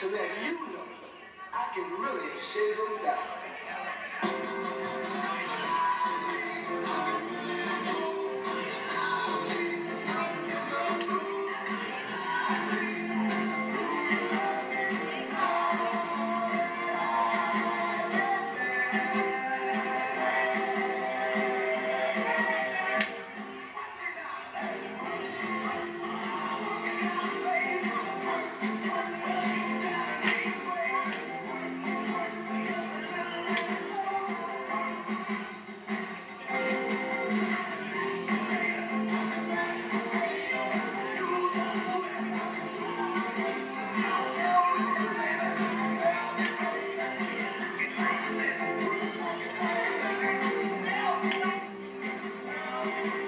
to let you know I can really shake them down. Don't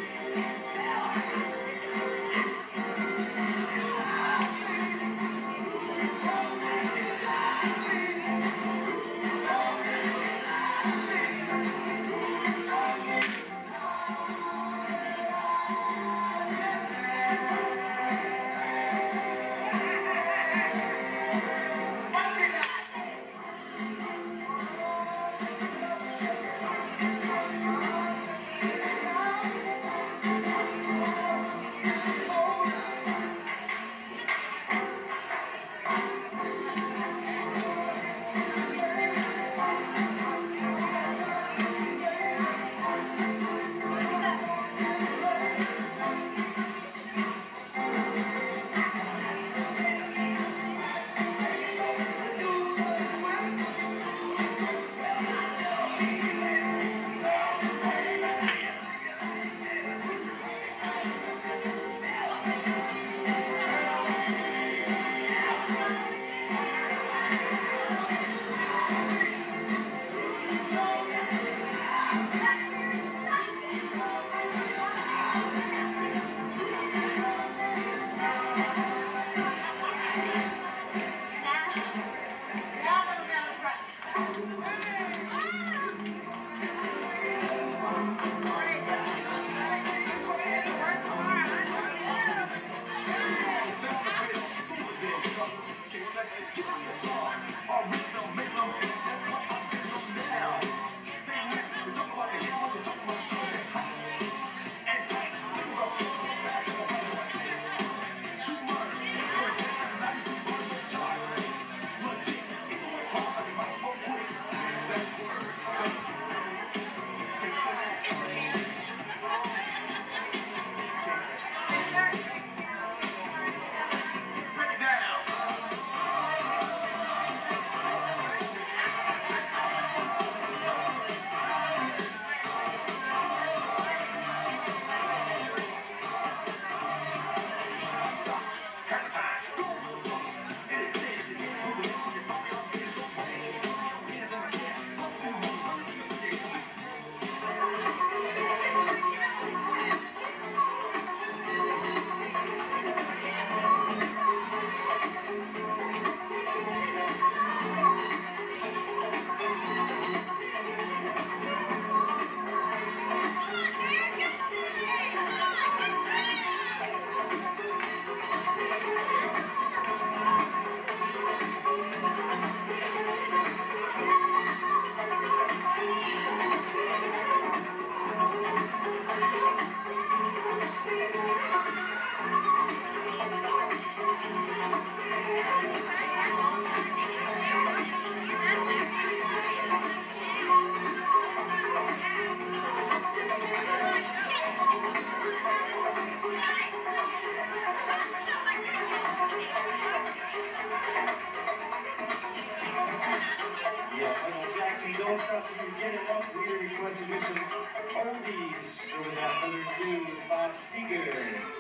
100